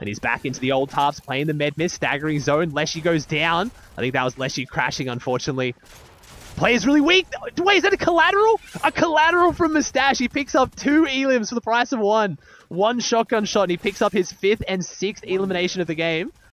And he's back into the old tarps, playing the med miss, staggering zone. Leshy goes down. I think that was Leshy crashing, unfortunately. Player's really weak. Wait, is that a collateral? A collateral from Merstach. He picks up two elims for the price of one. One shotgun shot, and he picks up his fifth and sixth elimination of the game.